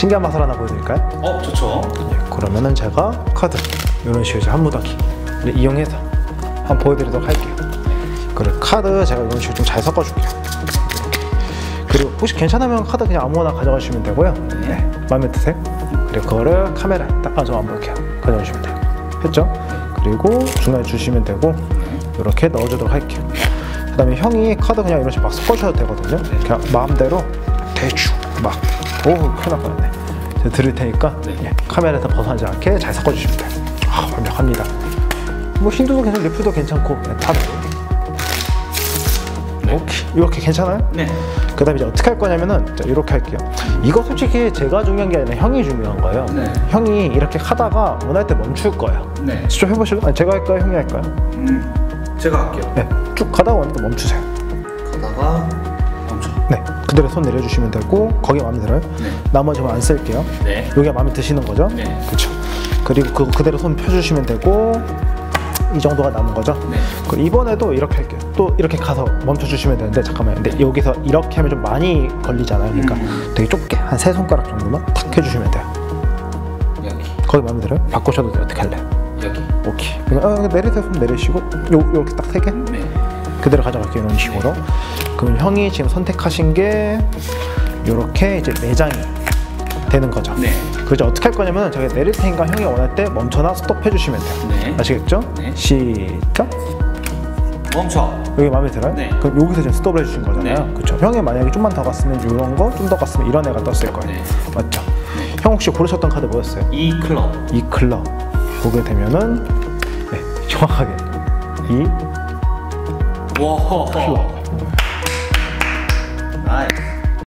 신기한 맛을 하나 보여드릴까요? 어 좋죠. 예, 그러면은 제가 카드 이런 식으로 한 무더기 이용해서 한번 보여드리도록 할게요. 그리고 카드 제가 이런 식으로 좀 잘 섞어줄게요. 이렇게. 그리고 혹시 괜찮으면 카드 그냥 아무거나 가져가시면 되고요. 네, 마음에 드세요? 그리고 그거를 카메라에 딱, 아, 저안 볼게요. 가져가시면 돼요. 했죠? 그리고 중간에 주시면 되고, 이렇게 넣어주도록 할게요. 그 다음에 형이 카드 그냥 이런 식으로 막 섞어주셔도 되거든요. 그냥 마음대로 대충 막, 오, 큰일 날 뻔했네. 제가 드릴 테니까 네. 예, 카메라에서 벗어나지 않게 잘 섞어주시면 돼요. 아, 완벽합니다. 뭐 힌두도 괜찮고 리플도 괜찮고 네, 다 돼요. 오케이 이렇게 괜찮아요? 네. 그 다음에 이제 어떻게 할 거냐면은 자, 이렇게 할게요 이거 솔직히 제가 중요한 게 아니라 형이 중요한 거예요 네. 형이 이렇게 하다가 원할 때 멈출 거예요 네. 직접 해보실래요? 아니, 제가 할까요? 형이 할까요? 음 제가 할게요. 네, 쭉 가다가 원할 때 멈추세요. 네, 그대로 손 내려주시면 되고 거기 마음에 들어요? 네. 나머지 는 안 쓸게요 네. 여기가 마음에 드시는 거죠? 네. 그렇죠 그리고 그거 그대로 손 펴주시면 되고 이 정도가 남은 거죠? 네. 그리고 이번에도 이렇게 할게요. 또 이렇게 가서 멈춰주시면 되는데 잠깐만요. 근데 여기서 이렇게 하면 좀 많이 걸리잖아요. 그러니까 음. 되게 좁게 한 세 손가락 정도만 탁 해주시면 돼요. 여기 거기 마음에 들어요? 바꾸셔도 돼요. 어떻게 할래요? 여기. 오케이. 그냥 어, 내리세요. 손 내리시고 요 이렇게 딱 세 개. 네. 그대로 가져갈게요. 이런 식으로. 그럼 형이 지금 선택하신 게 이렇게 이제 네 장이 되는 거죠. 네. 그래서 어떻게 할 거냐면 제가 내릴 테니까 형이 원할 때 멈춰나 스톱 해 주시면 돼요. 네. 아시겠죠? 네. 시작. 멈춰. 여기 마음에 들어요? 네. 그럼 여기서 지금 스톱을 해주신 거잖아요. 네. 그렇죠. 형이 만약에 좀만 더 갔으면 이런 거, 좀 더 갔으면 이런 애가 떴을 거예요. 네. 맞죠? 형 혹시 고르셨던 카드 뭐였어요? 이 클럽. 이 클럽 보게 되면은 네, 정확하게 이 와. 나이스.